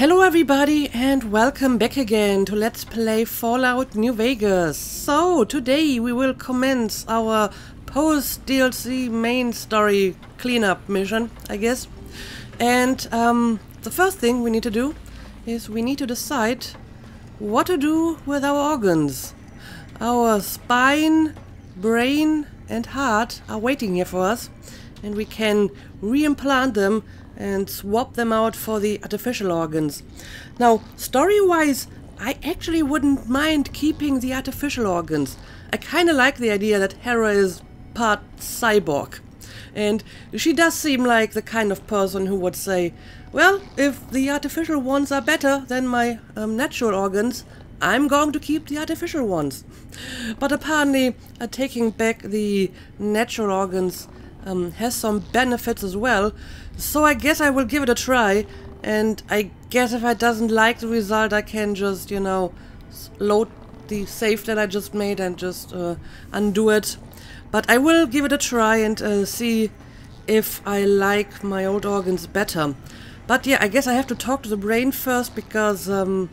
Hello everybody and welcome back again to Let's Play Fallout New Vegas. So, today we will commence our post-DLC main story cleanup mission, I guess. And um, the first thing we need to do is we need to decide what to do with our organs. Our spine, brain and heart are waiting here for us and we can reimplant them and swap them out for the artificial organs. Now, story-wise, I actually wouldn't mind keeping the artificial organs. I kind of like the idea that Hera is part cyborg. And she does seem like the kind of person who would say, well, if the artificial ones are better than my um, natural organs, I'm going to keep the artificial ones. But apparently, uh, taking back the natural organs um, has some benefits as well. So I guess I will give it a try. And I guess if I doesn't like the result, I can just, you know, load the save that I just made and just uh, undo it. But I will give it a try and uh, see if I like my old organs better. But yeah, I guess I have to talk to the brain first because um,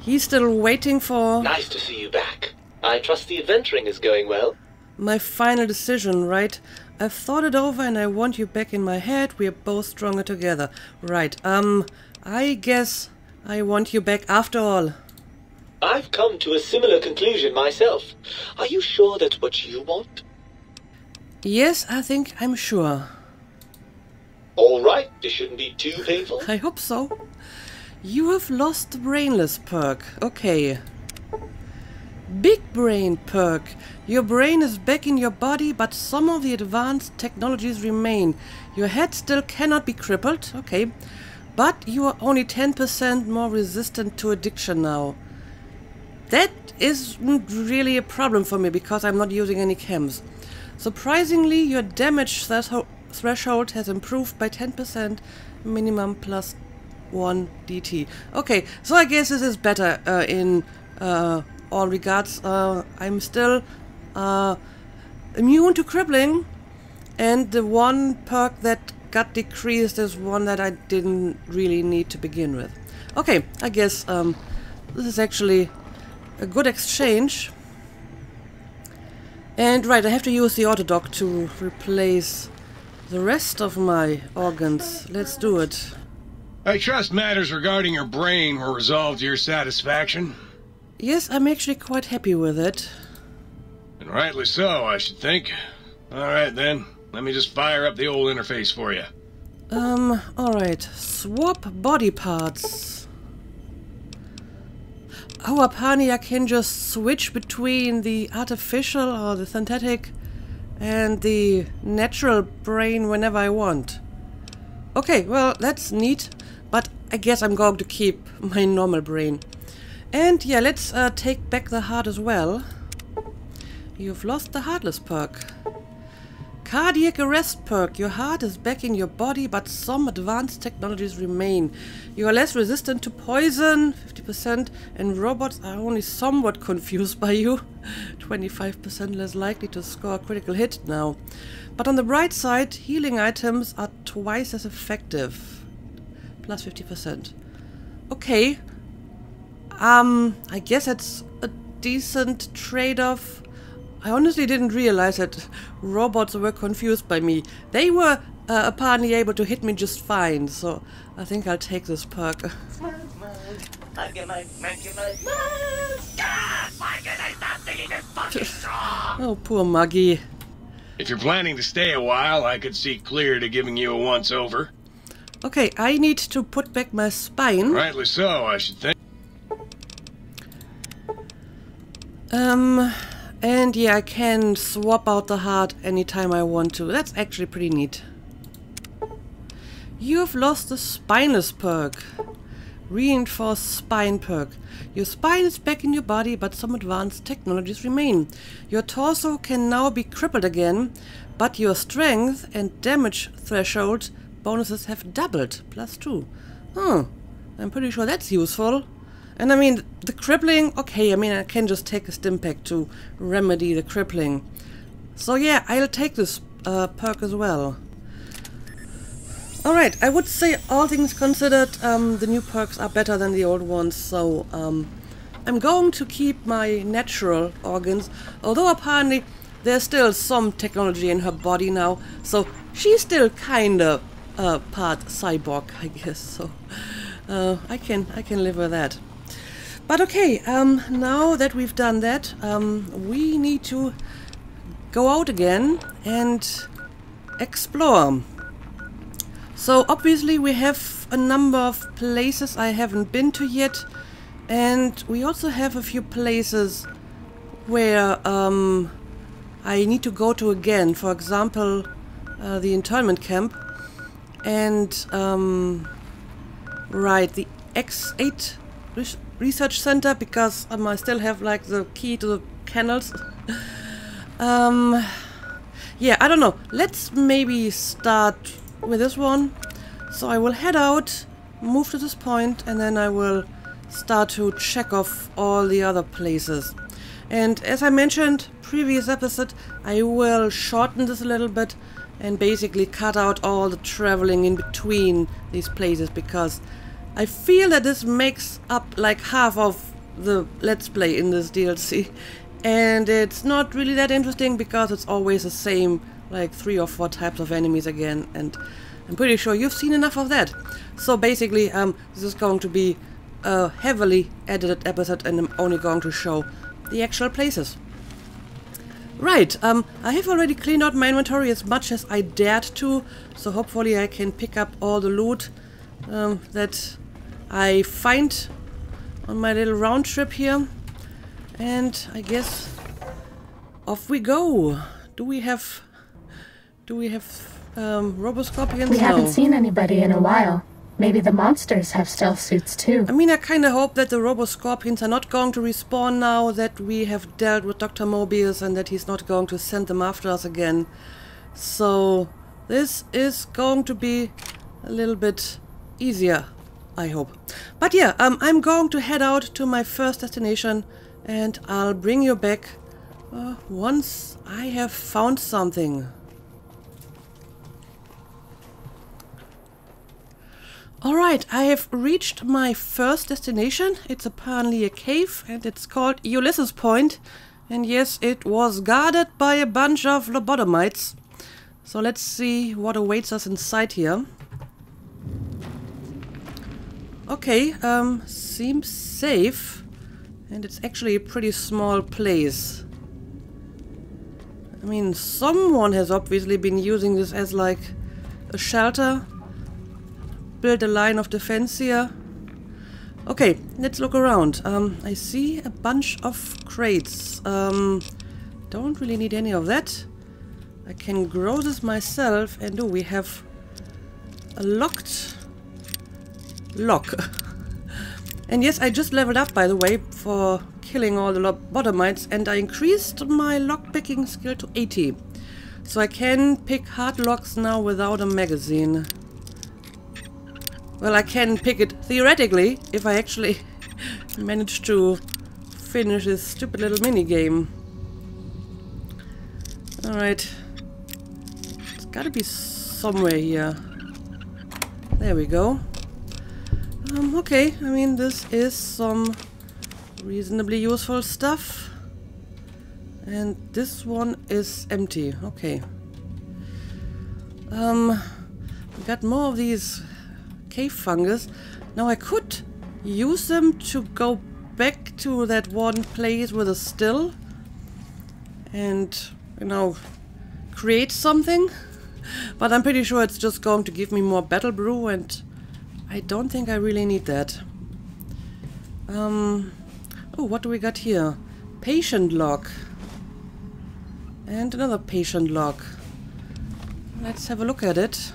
he's still waiting for... Nice to see you back. I trust the adventuring is going well. My final decision, right? I've thought it over and I want you back in my head. We are both stronger together. Right, um, I guess I want you back after all. I've come to a similar conclusion myself. Are you sure that's what you want? Yes, I think I'm sure. All right, this shouldn't be too painful. I hope so. You have lost the brainless perk. Okay. Big brain perk. Your brain is back in your body, but some of the advanced technologies remain. Your head still cannot be crippled, okay, but you are only 10% more resistant to addiction now. That isn't really a problem for me because I'm not using any chems. Surprisingly, your damage threshold has improved by 10% minimum plus 1 DT. Okay, so I guess this is better uh, in uh, all regards. Uh, I'm still uh, immune to crippling, and the one perk that got decreased is one that I didn't really need to begin with. Okay, I guess um, this is actually a good exchange. And right, I have to use the autodoc to replace the rest of my organs. Let's do it. I trust matters regarding your brain were resolved to your satisfaction. Yes, I'm actually quite happy with it. And rightly so, I should think. Alright then, let me just fire up the old interface for you. Um, alright. Swap body parts. Oh, apparently I can just switch between the artificial or the synthetic and the natural brain whenever I want. Okay, well, that's neat, but I guess I'm going to keep my normal brain. And yeah, let's uh, take back the heart as well. You've lost the Heartless perk. Cardiac arrest perk. Your heart is back in your body, but some advanced technologies remain. You are less resistant to poison, 50%, and robots are only somewhat confused by you. 25% less likely to score a critical hit now. But on the bright side, healing items are twice as effective. Plus 50%. Okay, um, I guess it's a decent trade-off. I honestly didn't realize that robots were confused by me. They were uh, apparently able to hit me just fine, so I think I'll take this perk. oh, poor Muggy. If you're planning to stay a while, I could see clear to giving you a once-over. Okay, I need to put back my spine. Rightly so, I should think. Um, and yeah, I can swap out the heart anytime I want to. That's actually pretty neat. You've lost the spineless perk. Reinforced spine perk. Your spine is back in your body, but some advanced technologies remain. Your torso can now be crippled again, but your strength and damage threshold bonuses have doubled, plus two. Hmm, I'm pretty sure that's useful. And I mean, the crippling, okay, I mean, I can just take a Stimpak to remedy the crippling. So yeah, I'll take this uh, perk as well. Alright, I would say all things considered, um, the new perks are better than the old ones, so um, I'm going to keep my natural organs, although apparently there's still some technology in her body now, so she's still kinda uh, part cyborg, I guess, so uh, I can I can live with that. But okay, um, now that we've done that, um, we need to go out again and explore. So obviously we have a number of places I haven't been to yet and we also have a few places where um, I need to go to again. For example, uh, the internment camp and um, right the X8 research center because um, I still have like the key to the kennels. um, yeah, I don't know. Let's maybe start with this one. So I will head out, move to this point, and then I will start to check off all the other places. And as I mentioned previous episode, I will shorten this a little bit and basically cut out all the traveling in between these places because I feel that this makes up like half of the let's play in this DLC and it's not really that interesting because it's always the same like three or four types of enemies again and I'm pretty sure you've seen enough of that. So basically um, this is going to be a heavily edited episode and I'm only going to show the actual places. Right, um, I have already cleaned out my inventory as much as I dared to, so hopefully I can pick up all the loot um, that I find on my little round trip here. And I guess off we go. Do we have do we have um, Roboscorpions? We no. haven't seen anybody in a while. Maybe the monsters have stealth suits too. I mean, I kind of hope that the Roboscorpions are not going to respawn now that we have dealt with Dr. Mobius and that he's not going to send them after us again. So, this is going to be a little bit easier, I hope. But yeah, um, I'm going to head out to my first destination and I'll bring you back uh, once I have found something. Alright, I have reached my first destination. It's apparently a cave and it's called Ulysses Point. And yes, it was guarded by a bunch of lobotomites. So let's see what awaits us inside here. Okay, um, seems safe. And it's actually a pretty small place. I mean, someone has obviously been using this as like a shelter build a line of defense here. Okay, let's look around. Um, I see a bunch of crates. Um, don't really need any of that. I can grow this myself and oh, we have a locked lock. and yes, I just leveled up, by the way, for killing all the lobotomites and I increased my lockpicking skill to 80. So I can pick hard locks now without a magazine. Well, I can pick it theoretically if I actually manage to finish this stupid little mini game. Alright. It's gotta be somewhere here. There we go. Um, okay, I mean, this is some reasonably useful stuff. And this one is empty. Okay. Um, we got more of these cave fungus. Now I could use them to go back to that one place with a still and, you know, create something. But I'm pretty sure it's just going to give me more battle brew and I don't think I really need that. Um, oh, what do we got here? Patient log. And another patient log. Let's have a look at it.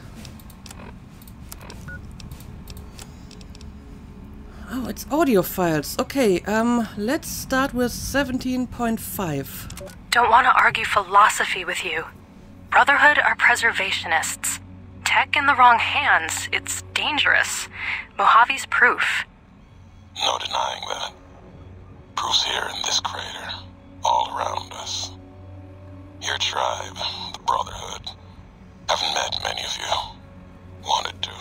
Oh, it's audio files. Okay, um, let's start with 17.5. Don't want to argue philosophy with you. Brotherhood are preservationists. Tech in the wrong hands, it's dangerous. Mojave's proof. No denying that. Proof's here in this crater, all around us. Your tribe, the Brotherhood. Haven't met many of you. Wanted to.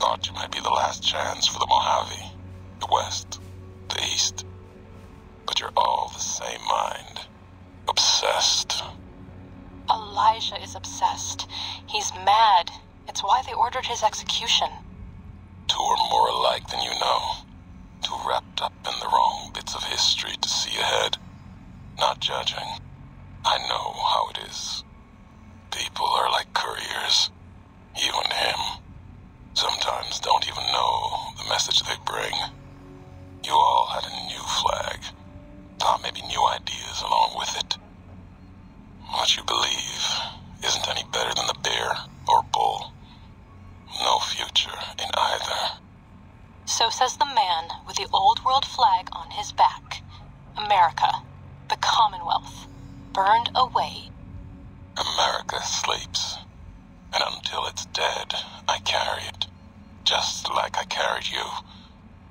thought you might be the last chance for the Mojave, the West, the East. But you're all the same mind. Obsessed. Elijah is obsessed. He's mad. It's why they ordered his execution. Two are more alike than you know. Too wrapped up in the wrong bits of history to see ahead. Not judging. I know how it is. People are like couriers. You and him. Sometimes don't even know the message they bring. You all had a new flag. Thought maybe new ideas along with it. What you believe isn't any better than the bear or bull. No future in either. So says the man with the old world flag on his back. America, the Commonwealth, burned away. America sleeps. And until it's dead, I carry it. Just like I carried you.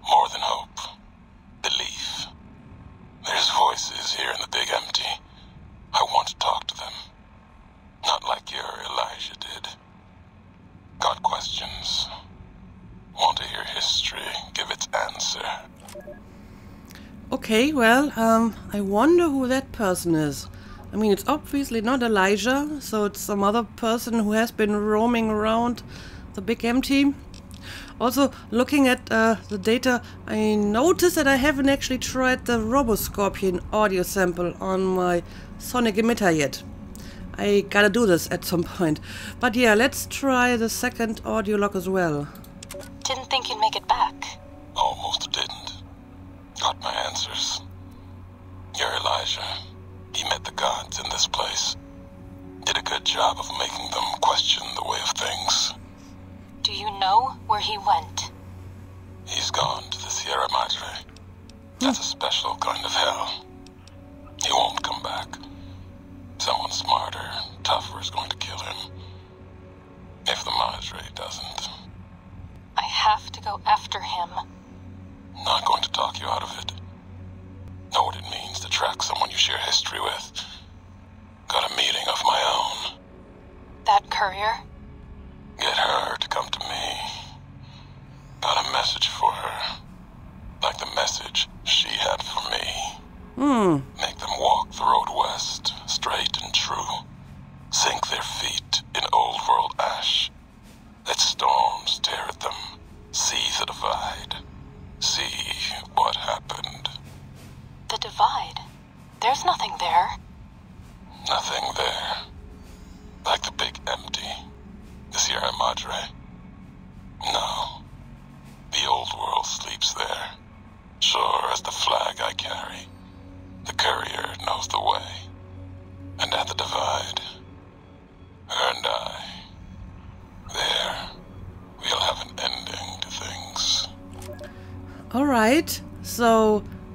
More than hope. Belief. There's voices here in the big empty. I want to talk to them. Not like your Elijah did. Got questions. Want to hear history give its answer. Okay, well, um, I wonder who that person is. I mean, it's obviously not Elijah, so it's some other person who has been roaming around the big empty. Also, looking at uh, the data, I noticed that I haven't actually tried the RoboScorpion audio sample on my sonic emitter yet. I gotta do this at some point. But yeah, let's try the second audio log as well. Didn't think you'd make it back. Almost didn't. Got my answers. You're Elijah. He met the gods in this place. Did a good job of making them question the way of things. Do you know where he went? He's gone to the Sierra Madre. That's hmm. a special kind of hell. He won't come back. Someone smarter, tougher is going to kill him. If the Madre doesn't. I have to go after him. Not going to talk you out of it. Know what it means to track someone you share history with. Got a meeting of my own. That courier? Get her to come to me. Got a message for her. Like the message she had for me. Hmm, Make them walk the road west, straight and true. Sink their feet in old world ash. Let storms tear at them. See the divide. See what happened. The divide. There's nothing there. Nothing there.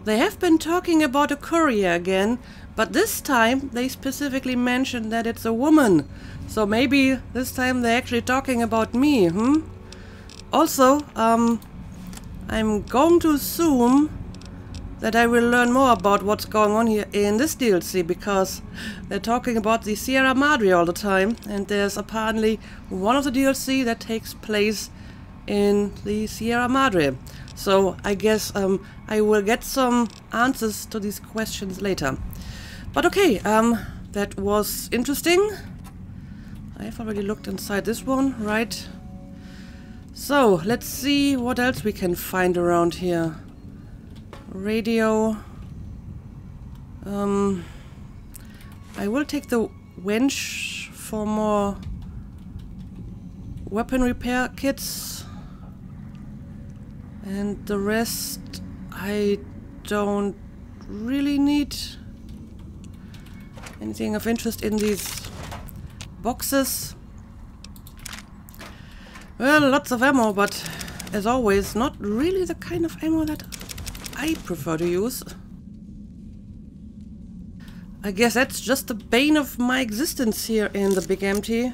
They have been talking about a courier again, but this time they specifically mentioned that it's a woman. So maybe this time they're actually talking about me, hmm? Also, um, I'm going to assume that I will learn more about what's going on here in this DLC because they're talking about the Sierra Madre all the time, and there's apparently one of the DLC that takes place in the Sierra Madre. So I guess um, I will get some answers to these questions later. But okay, um, that was interesting. I've already looked inside this one, right? So let's see what else we can find around here. Radio. Um, I will take the wench for more weapon repair kits. And the rest I don't really need anything of interest in these boxes. Well, lots of ammo, but as always, not really the kind of ammo that I prefer to use. I guess that's just the bane of my existence here in the Big Empty.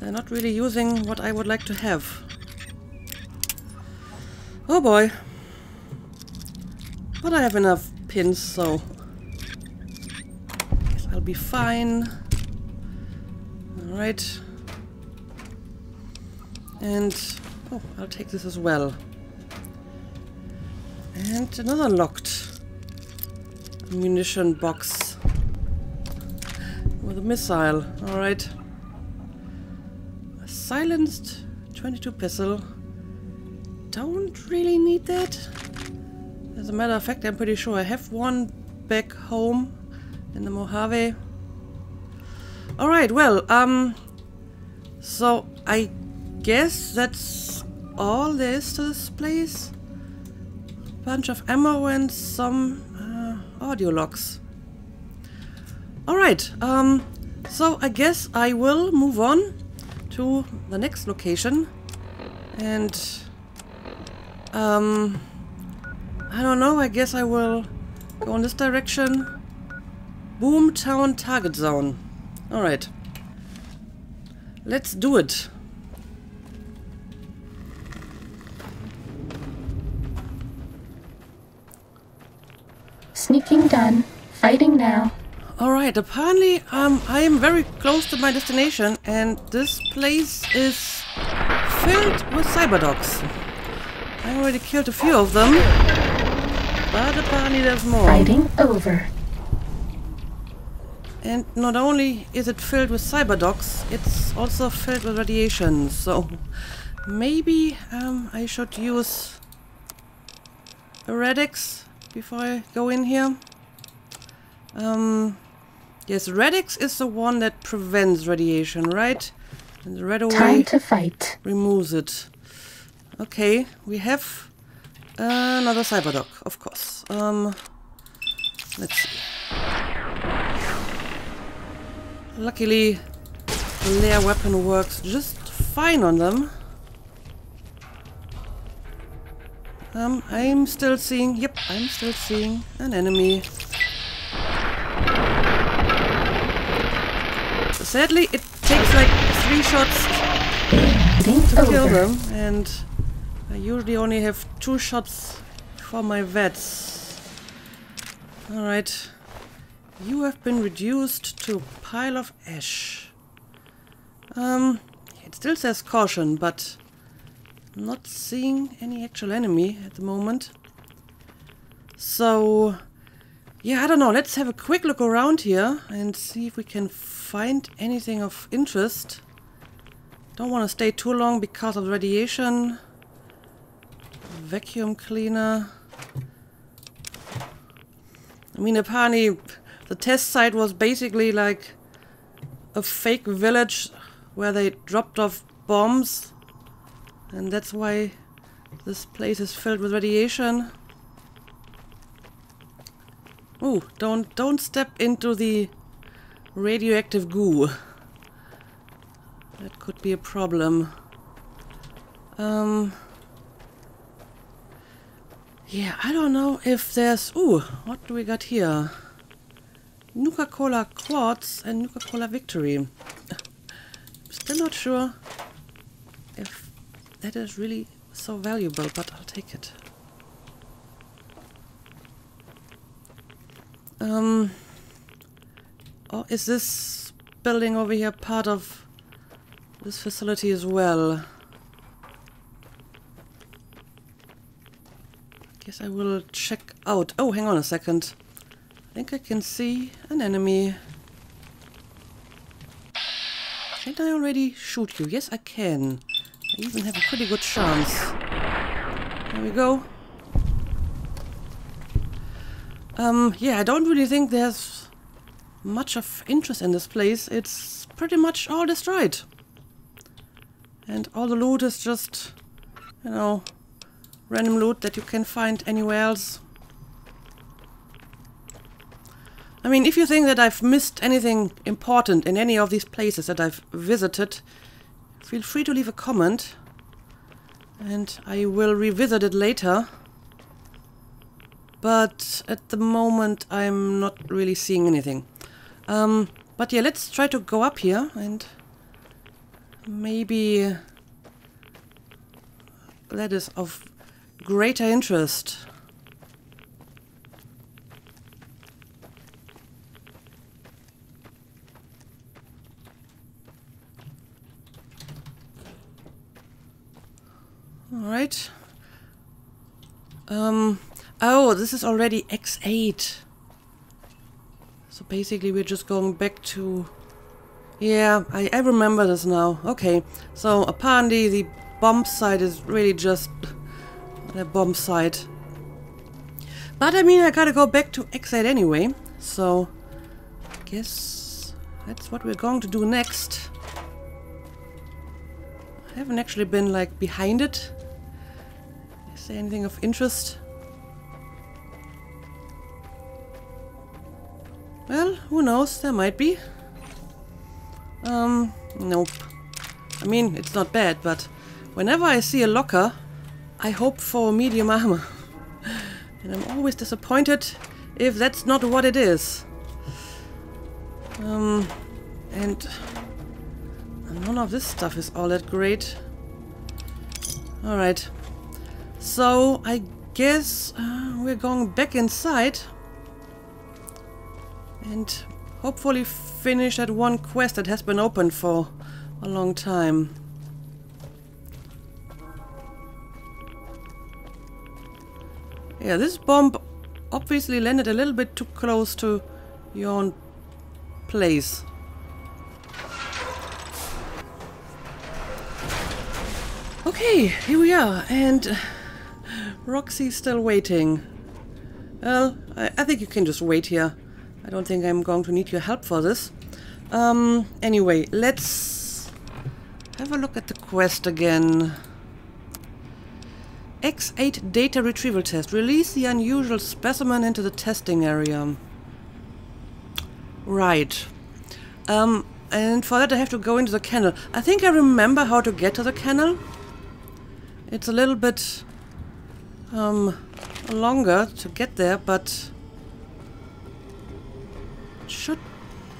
They're not really using what I would like to have. Oh boy. But I have enough pins, so I'll be fine. Alright. And oh, I'll take this as well. And another locked munition box with a missile. All right. A silenced 22 pistol. Don't really need that. As a matter of fact, I'm pretty sure I have one back home in the Mojave. Alright, well, um, so I guess that's all there is to this place. Bunch of ammo and some uh, audio logs. Alright, um, so I guess I will move on to the next location. And, um, I don't know, I guess I will go in this direction. Boomtown target zone. Alright. Let's do it. Sneaking done. Fighting now. Alright, apparently um, I am very close to my destination and this place is filled with cyberdogs. I already killed a few of them, but apparently there's more. Fighting over. And not only is it filled with cyberdogs, it's also filled with radiation, so maybe um, I should use a Rad-X before I go in here. Um, yes, Rad-X is the one that prevents radiation, right? And the red Time away to fight. removes it. Okay, we have another cyberdog, of course. Um, let's see. Luckily, the LAER weapon works just fine on them. Um, I'm still seeing, yep, I'm still seeing an enemy. Sadly, it takes like three shots to kill them, and I usually only have two shots for my vets. Alright. You have been reduced to a pile of ash. Um, it still says caution, but not seeing any actual enemy at the moment. So, yeah, I don't know. Let's have a quick look around here and see if we can find anything of interest. Don't want to stay too long because of radiation. Vacuum cleaner. I mean, apparently the test site was basically like a fake village where they dropped off bombs. And that's why this place is filled with radiation. Ooh, don't don't step into the radioactive goo. That could be a problem. Um. Yeah, I don't know if there's. Ooh, what do we got here? Nuka Cola Quartz and Nuka Cola Victory. Still not sure if that is really so valuable, but I'll take it. Um. Oh, is this building over here part of this facility as well? Guess I will check out. Oh, hang on a second. I think I can see an enemy. Can't I already shoot you? Yes, I can. I even have a pretty good chance. There we go. Um, yeah, I don't really think there's much of interest in this place. It's pretty much all destroyed. And all the loot is just, you know, random loot that you can find anywhere else. I mean, if you think that I've missed anything important in any of these places that I've visited, feel free to leave a comment and I will revisit it later. But at the moment I'm not really seeing anything. Um, but yeah, let's try to go up here and maybe that is of greater interest. Alright. Um, oh, this is already X8. So basically we're just going back to... Yeah, I, I remember this now. Okay, so apparently the bomb site is really just a bomb site. But I mean, I gotta go back to X8 anyway, so I guess that's what we're going to do next. I haven't actually been like behind it. Is there anything of interest? Well, who knows? There might be. Um, nope. I mean, it's not bad, but whenever I see a locker, I hope for medium armor. and I'm always disappointed if that's not what it is. Um, and none of this stuff is all that great. Alright. So, I guess uh, we're going back inside. And hopefully finish that one quest that has been open for a long time. Yeah, this bomb obviously landed a little bit too close to your own place. Okay, here we are, and Roxy's still waiting. Well, I, I, think you can just wait here. I don't think I'm going to need your help for this. Um, anyway, let's have a look at the quest again. X8 data retrieval test. Release the unusual specimen into the testing area. Right. Um, and for that I have to go into the kennel. I think I remember how to get to the kennel. It's a little bit um, longer to get there, but should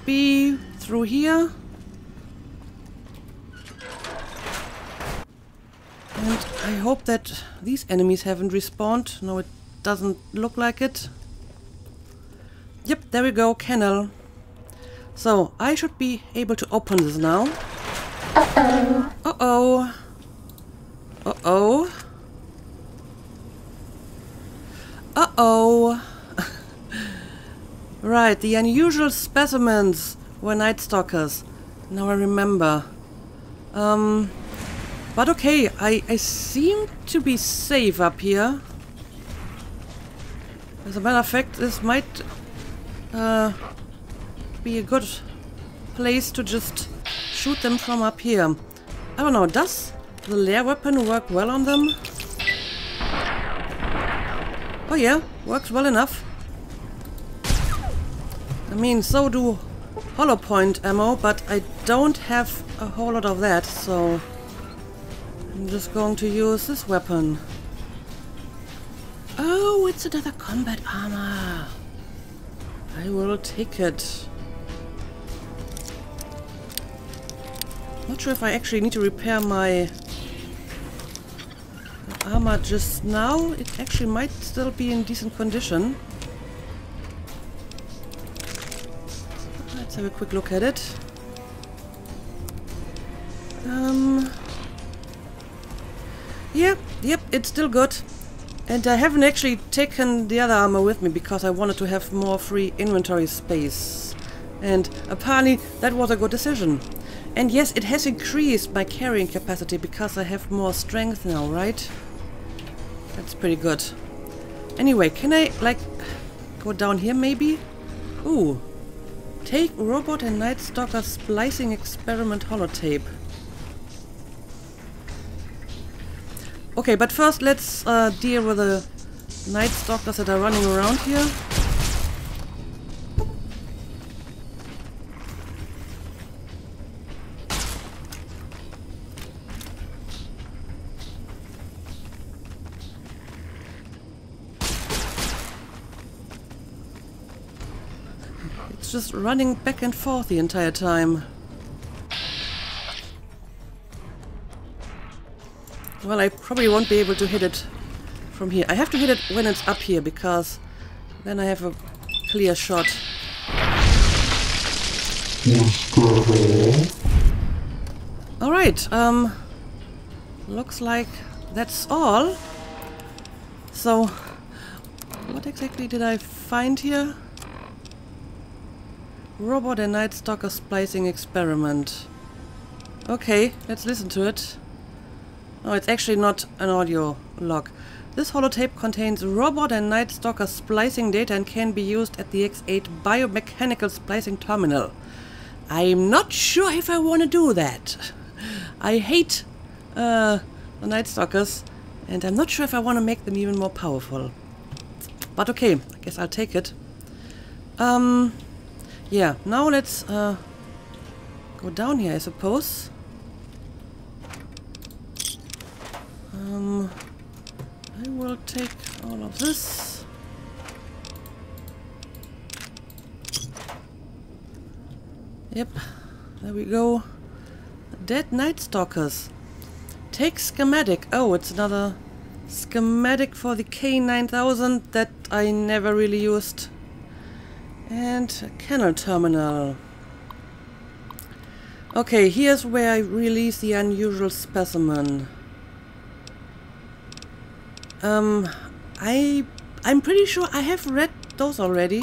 be through here. And I hope that these enemies haven't respawned. No, it doesn't look like it. Yep, there we go, kennel. So, I should be able to open this now. Uh-oh. Uh-oh. Uh-oh. Uh-oh. right, the unusual specimens were Night Stalkers. Now I remember. Um, but okay, I, I seem to be safe up here. As a matter of fact, this might uh, be a good place to just shoot them from up here. I don't know, does the LAER weapon work well on them? Oh yeah, works well enough. I mean, so do hollow point ammo, but I don't have a whole lot of that, so I'm just going to use this weapon. Oh, it's another combat armor. I will take it. Not sure if I actually need to repair my armor just now. It actually might still be in decent condition. Let's have a quick look at it. Um, yeah, yep, it's still good. And I haven't actually taken the other armor with me because I wanted to have more free inventory space. And apparently that was a good decision. And yes, it has increased my carrying capacity because I have more strength now, right? That's pretty good. Anyway, can I, like, go down here maybe? Ooh. Take robot and Night Stalker splicing experiment holotape. Okay, but first let's uh, deal with the Night Stalkers that are running around here. It's just running back and forth the entire time. Well, I probably won't be able to hit it from here. I have to hit it when it's up here, because then I have a clear shot. Alright, um... Looks like that's all. So, what exactly did I find here? Robot and Night Stalker splicing experiment. Okay, let's listen to it. Oh, it's actually not an audio log. This holotape contains robot and Night Stalker splicing data and can be used at the X8 biomechanical splicing terminal. I'm not sure if I want to do that. I hate uh, the Night Stalkers, and I'm not sure if I want to make them even more powerful. But okay, I guess I'll take it. Um, yeah, now let's uh, go down here, I suppose. Um, I will take all of this. Yep, there we go. Dead Night Stalkers. Take schematic. Oh, it's another schematic for the K9000 that I never really used. And a kennel terminal. Okay, here's where I release the unusual specimen. Um, I I'm pretty sure I have read those already.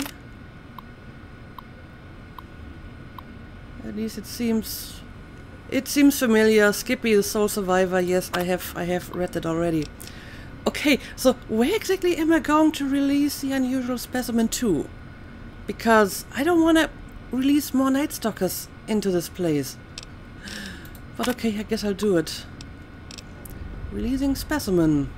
At least it seems it seems familiar. Skippy the Sole Survivor. Yes, I have I have read it already. Okay, so where exactly am I going to release the unusual specimen to? Because I don't want to release more Night Stalkers into this place. But okay, I guess I'll do it. Releasing specimen.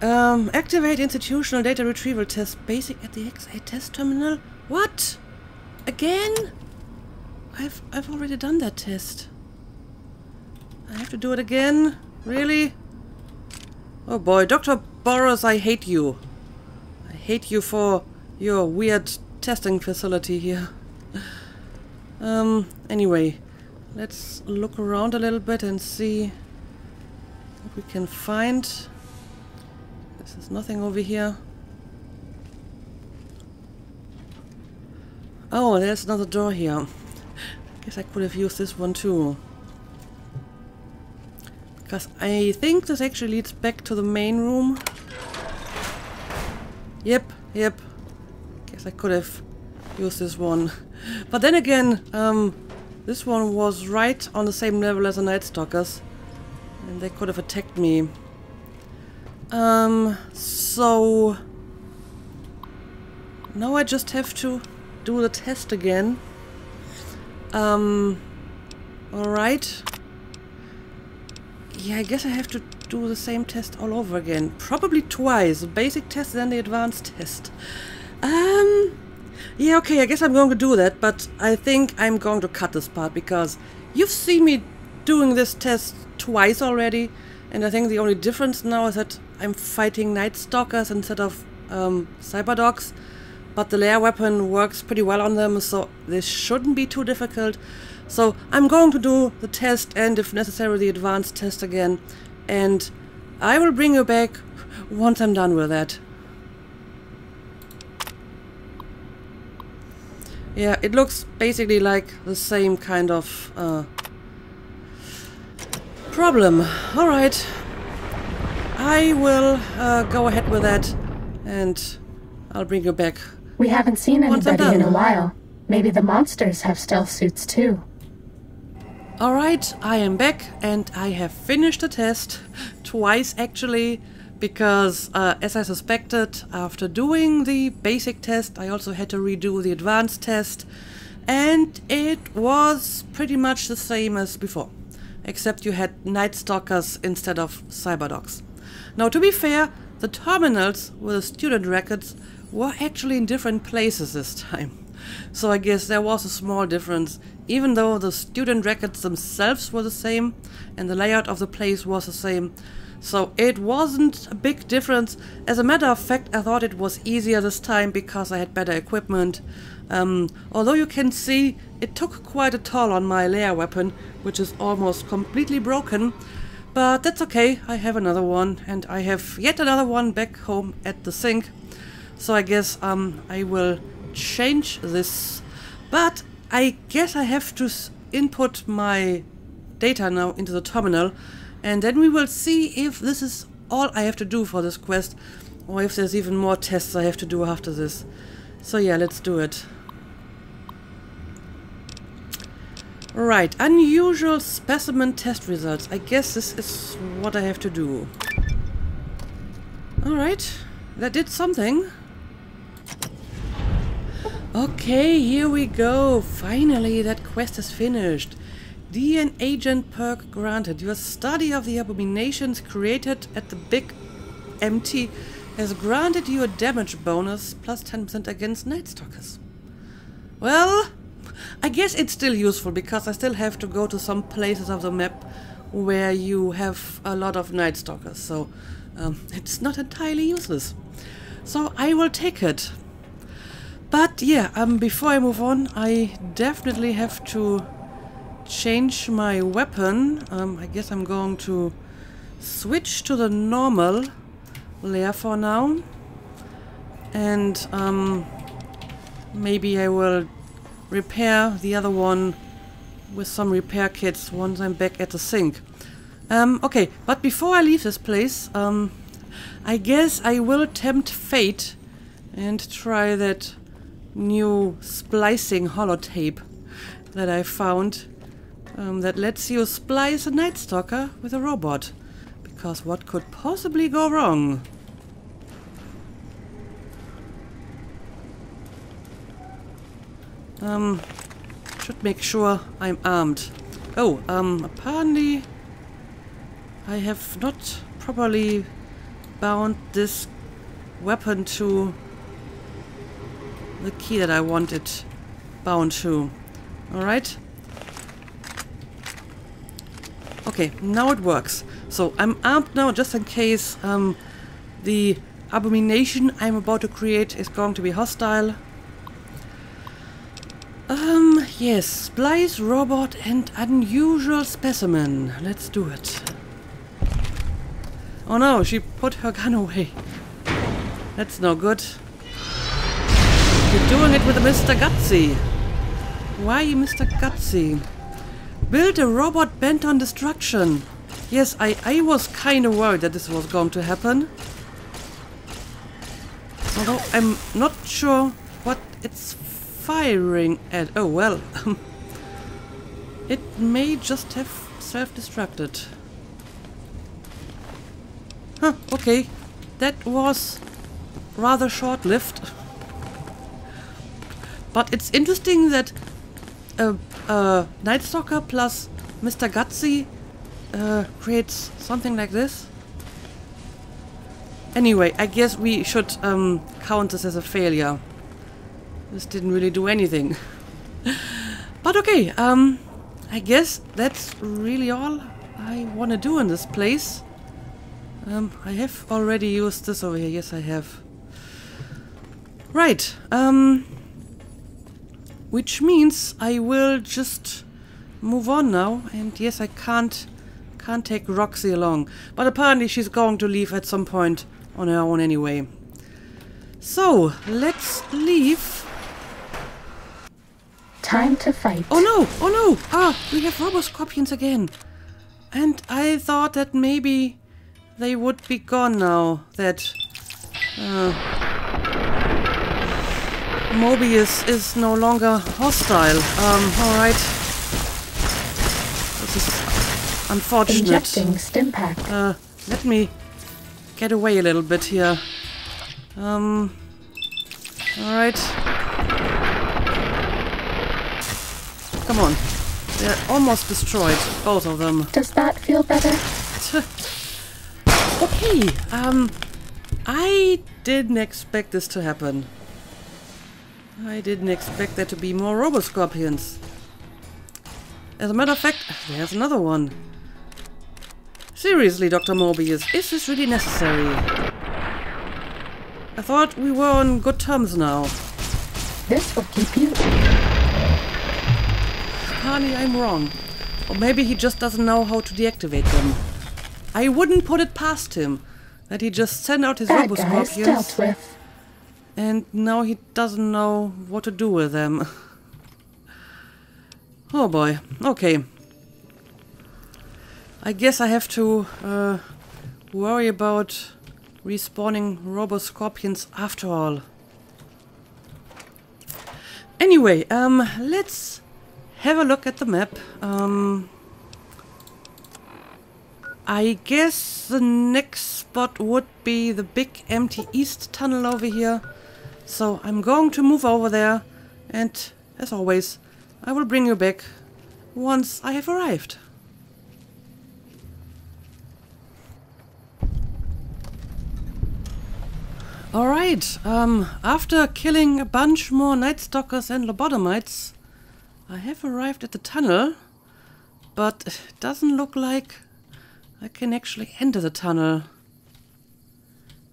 Um, activate institutional data retrieval test basic at the X8 test terminal. What? Again? I've I've already done that test. I have to do it again? Really? Oh boy, Dr. Borous, I hate you. I hate you for your weird testing facility here. Um, anyway, let's look around a little bit and see what we can find. There's nothing over here. Oh, there's another door here. Guess I could have used this one too. Because I think this actually leads back to the main room. Yep, yep. Guess I could have used this one. But then again, um, this one was right on the same level as the Night Stalkers. And they could have attacked me. Um, so... Now I just have to do the test again. Um, alright. Yeah, I guess I have to do the same test all over again. Probably twice. The basic test then the advanced test. Um, yeah, okay, I guess I'm going to do that, but I think I'm going to cut this part because you've seen me doing this test twice already, and I think the only difference now is that I'm fighting Night Stalkers instead of um, Cyberdogs, but the LAER weapon works pretty well on them, so this shouldn't be too difficult. So I'm going to do the test and, if necessary, the advanced test again, and I will bring you back once I'm done with that. Yeah, it looks basically like the same kind of uh, problem. Alright, I will uh, go ahead with that and I'll bring you back. We haven't seen anybody in a while. Maybe the monsters have stealth suits too. Alright, I am back and I have finished the test. Twice actually, because uh, as I suspected, after doing the basic test, I also had to redo the advanced test. And it was pretty much the same as before, except you had Night Stalkers instead of Cyberdogs. Now, to be fair, the terminals with the student records were actually in different places this time. So I guess there was a small difference, even though the student records themselves were the same and the layout of the place was the same. So it wasn't a big difference. As a matter of fact, I thought it was easier this time because I had better equipment. Um, although you can see it took quite a toll on my LAER weapon, which is almost completely broken. But that's okay, I have another one, and I have yet another one back home at the sink. So I guess um, I will change this. But I guess I have to input my data now into the terminal. And then we will see if this is all I have to do for this quest or if there's even more tests I have to do after this. So yeah, let's do it. Right, unusual specimen test results. I guess this is what I have to do. Alright, that did something. Okay, here we go. Finally, that quest is finished. DNAgent perk granted. Your study of the abominations created at the Big MT has granted you a damage bonus plus 10% against Night Stalkers. Well, I guess it's still useful because I still have to go to some places of the map where you have a lot of Night Stalkers, so um, it's not entirely useless. So I will take it. But yeah, um, before I move on, I definitely have to change my weapon. Um, I guess I'm going to switch to the normal LAER for now. And um, maybe I will repair the other one with some repair kits once I'm back at the sink. Um, okay, but before I leave this place, um, I guess I will tempt fate and try that new splicing holotape that I found um, that lets you splice a Night Stalker with a robot. Because what could possibly go wrong? Um, should make sure I'm armed. Oh, um, apparently I have not properly bound this weapon to the key that I want it bound to. Alright? Okay, now it works. So I'm armed now just in case um, the abomination I'm about to create is going to be hostile. Um, yes, splice, robot and unusual specimen. Let's do it. Oh no, she put her gun away. That's no good. You're doing it with Mr. Gutsy. Why Mr. Gutsy? Build a robot bent on destruction. Yes, I, I was kind of worried that this was going to happen. Although I'm not sure what it's firing at. Oh, well. it may just have self-destructed. Huh, okay. That was rather short-lived. But it's interesting that uh, uh, Night plus Mr. Gutsy uh, creates something like this. Anyway, I guess we should um, count this as a failure. This didn't really do anything. but okay, um, I guess that's really all I want to do in this place. Um, I have already used this over here. Yes, I have. Right. Um, which means I will just move on now. And yes, I can't can't take Roxie along. But apparently she's going to leave at some point on her own anyway. So, let's leave. Time to fight. Oh no! Oh no! Ah, we have Roboscorpions again. And I thought that maybe they would be gone now. That uh, Mobius is no longer hostile. Um, alright. This is unfortunate. Injecting stim pack. Uh, let me get away a little bit here. Um, alright. Come on. They're almost destroyed, both of them. Does that feel better? okay, um, I didn't expect this to happen. I didn't expect there to be more Roboscorpions. As a matter of fact, there's another one. Seriously, Dr. Morbius, is this really necessary? I thought we were on good terms now. This will keep you. Apparently I'm wrong. Or maybe he just doesn't know how to deactivate them. I wouldn't put it past him that he just sent out his guys Roboscorpions and now he doesn't know what to do with them. Oh boy. Okay. I guess I have to uh, worry about respawning Roboscorpions after all. Anyway, um, let's have a look at the map. Um, I guess the next spot would be the big empty east tunnel over here. So I'm going to move over there and, as always, I will bring you back once I have arrived. Alright, um, after killing a bunch more Night Stalkers and Lobotomites, I have arrived at the tunnel, but it doesn't look like I can actually enter the tunnel.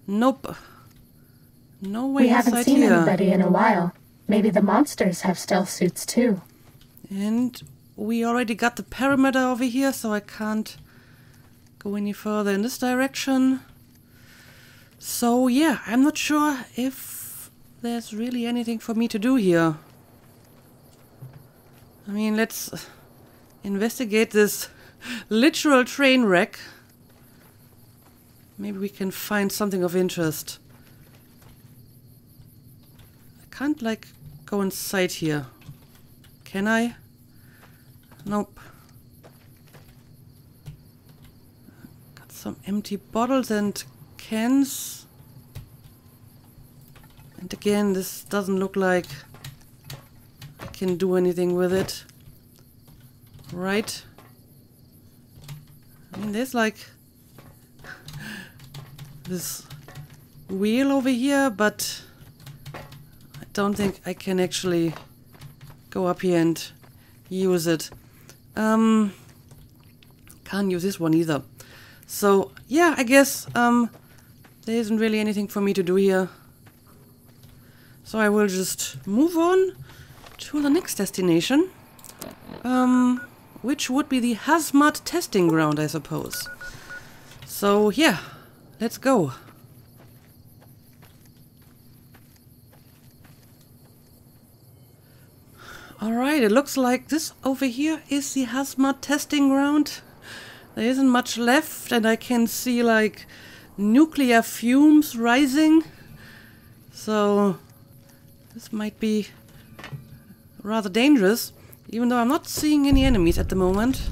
Nope. No way We haven't seen here. anybody in a while. Maybe the monsters have stealth suits too. And we already got the perimeter over here, so I can't go any further in this direction. So yeah, I'm not sure if there's really anything for me to do here. I mean, let's investigate this literal train wreck. Maybe we can find something of interest. I can't, like, go inside here. Can I? Nope. Got some empty bottles and cans. And again, this doesn't look like can do anything with it. Right? I mean, there's like this wheel over here, but I don't think I can actually go up here and use it. Um, can't use this one either. So, yeah, I guess um, there isn't really anything for me to do here. So I will just move on to the next destination. Um, which would be the hazmat testing ground, I suppose. So, yeah, let's go. Alright, it looks like this over here is the hazmat testing ground. There isn't much left, and I can see like nuclear fumes rising. So, this might be rather dangerous, even though I'm not seeing any enemies at the moment.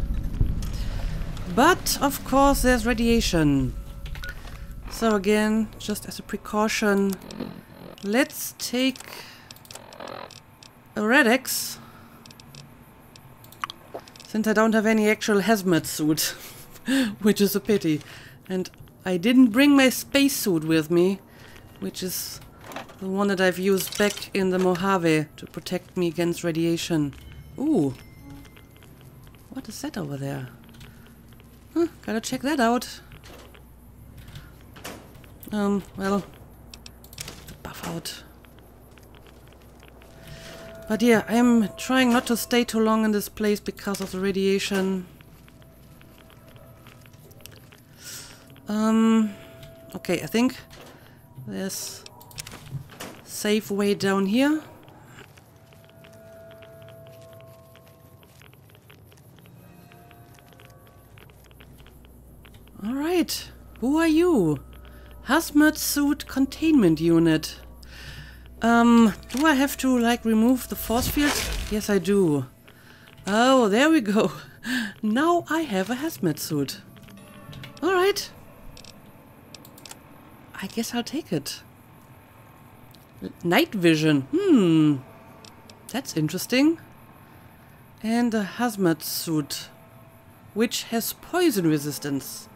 But, of course, there's radiation. So, again, just as a precaution, let's take a Rad-X. Since I don't have any actual hazmat suit, which is a pity. And I didn't bring my spacesuit with me, which is the one that I've used back in the Mojave to protect me against radiation. Ooh. What is that over there? Huh, gotta check that out. Um, well, Buffout. But yeah, I'm trying not to stay too long in this place because of the radiation. Um, okay, I think there's safe way down here. Alright, who are you? Hazmat suit containment unit. Um, do I have to, like, remove the force field? Yes, I do. Oh, there we go. Now I have a hazmat suit. Alright. I guess I'll take it. Night vision. Hmm. That's interesting. And a hazmat suit. Which has poison resistance.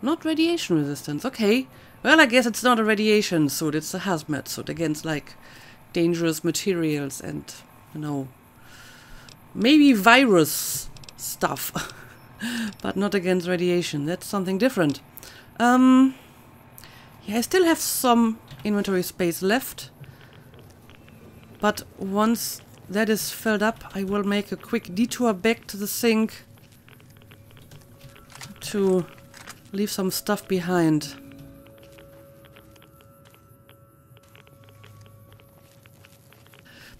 Not radiation resistance. Okay. Well, I guess it's not a radiation suit, it's a hazmat suit against, like, dangerous materials and, you know, maybe virus stuff. but not against radiation. That's something different. Um, yeah, I still have some inventory space left. But once that is filled up, I will make a quick detour back to the sink to leave some stuff behind.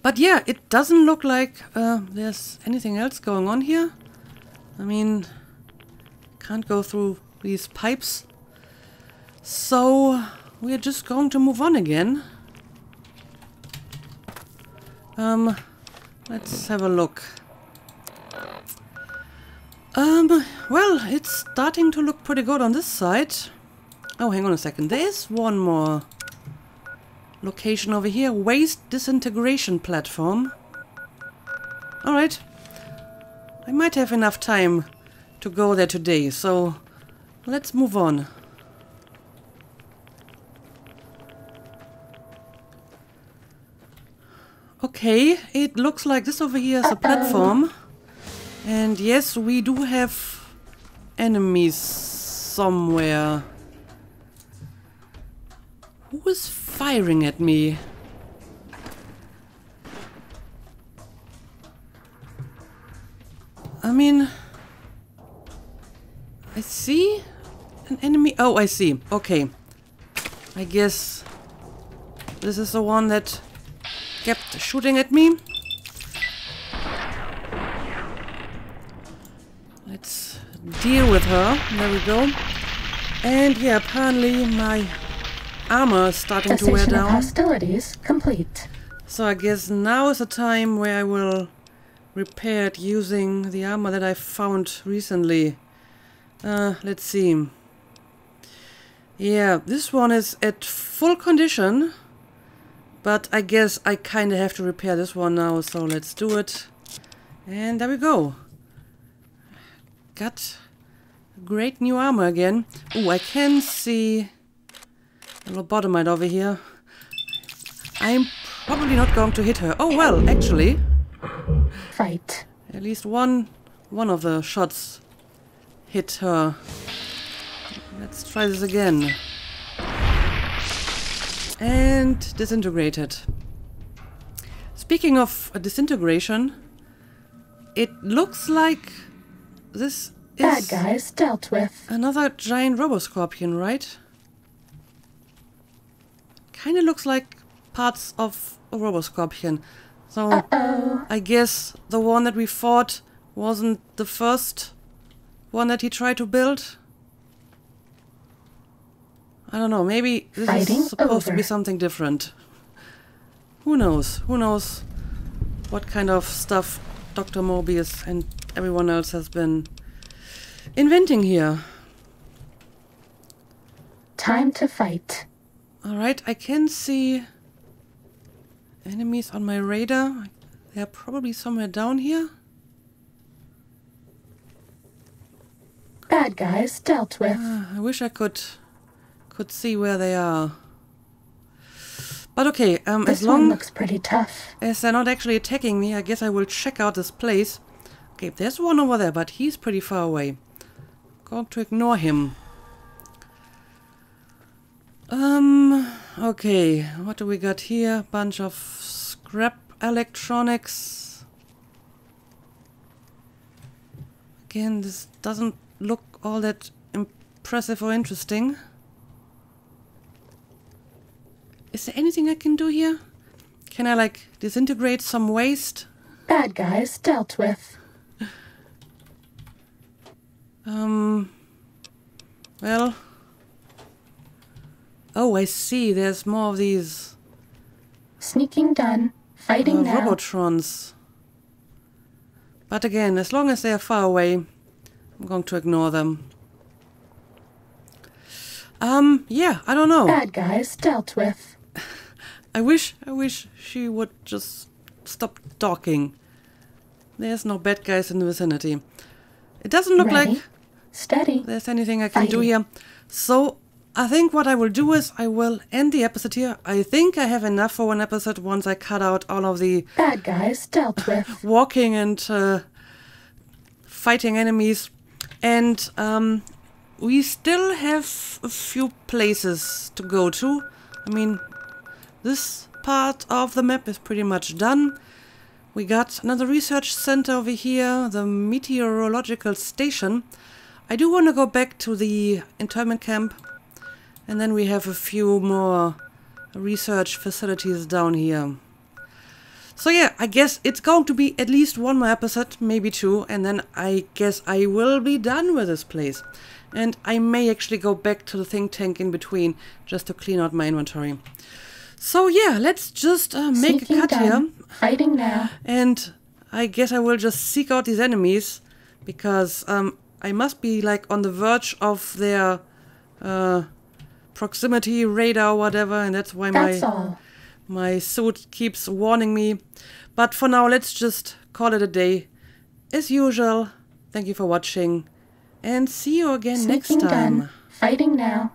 But yeah, it doesn't look like uh, there's anything else going on here. I mean, can't go through these pipes. So we're just going to move on again. Um, let's have a look. Um, well, it's starting to look pretty good on this side. Oh, hang on a second. There's one more location over here. Waste disintegration platform. Alright. I might have enough time to go there today, so let's move on. Okay, it looks like this over here is a platform. And yes, we do have enemies somewhere. Who is firing at me? I mean... I see an enemy. Oh, I see. Okay. I guess this is the one that kept shooting at me. Let's deal with her. There we go. And yeah, apparently my armor is starting to wear down. hostilities complete. So I guess now is the time where I will repair it using the armor that I found recently. Uh, let's see. Yeah, this one is at full condition. But I guess I kinda have to repair this one now, so let's do it. And there we go. Got great new armor again. Oh, I can see a lobotomite over here. I'm probably not going to hit her. Oh well, actually, Fight. at least one one of the shots hit her. Let's try this again. And disintegrated. Speaking of uh, disintegration, it looks like this Bad is guys dealt with. another giant roboscorpion, right? Kinda looks like parts of a roboscorpion. So Uh-oh. I guess the one that we fought wasn't the first one that he tried to build. I don't know, maybe this Fighting is supposed to be something different. Who knows? Who knows what kind of stuff Dr. Mobius and everyone else has been inventing here. Time to fight. Alright, I can see enemies on my radar. They're probably somewhere down here. Bad guys dealt with. Ah, I wish I could could see where they are. But okay, um, as This one long looks pretty tough. as they're not actually attacking me, I guess I will check out this place. Okay, there's one over there, but he's pretty far away. Going to ignore him. Um, okay, what do we got here? Bunch of scrap electronics. Again, this doesn't look all that impressive or interesting. Is there anything I can do here? Can I like disintegrate some waste? Bad guys dealt with. Um. Well. Oh, I see. There's more of these Sneaking done. Fighting uh, now. Robotrons. But again, as long as they are far away, I'm going to ignore them. Um, yeah, I don't know. Bad guys dealt with. I wish, I wish she would just stop talking. There's no bad guys in the vicinity. It doesn't look Ready. like Steady. there's anything I can do here. So I think what I will do is I will end the episode here. I think I have enough for one episode once I cut out all of the Bad guys dealt with. walking and uh, fighting enemies. And um, we still have a few places to go to. I mean, this part of the map is pretty much done. We got another research center over here, the meteorological station. I do want to go back to the internment camp. And then we have a few more research facilities down here. So yeah, I guess it's going to be at least one more episode, maybe two, and then I guess I will be done with this place. And I may actually go back to the think tank in between just to clean out my inventory. So yeah, let's just uh, make Seeking a cut here. Fighting now. And I guess I will just seek out these enemies because um, I must be like on the verge of their uh, proximity radar, or whatever, and that's why That's my all. my suit keeps warning me. But for now, let's just call it a day. As usual, thank you for watching, and see you again next time. done. Fighting now.